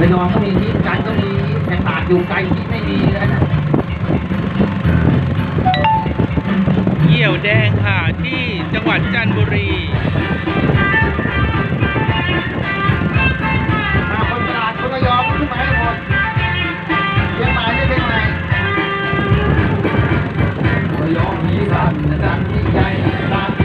ระยอนก็มีที่จันก็มีแตงตาดอยู่ไกลที่ไม่มีแล้วนะเกี่ยวแดงค่ะที่จังหวัดจันทบุรีมาคนตลาดคนระยองขึ้นมาให้หมดเชียงใหม่ได้เป็นไงระยองมีบ้านที่ใหญ่ตาม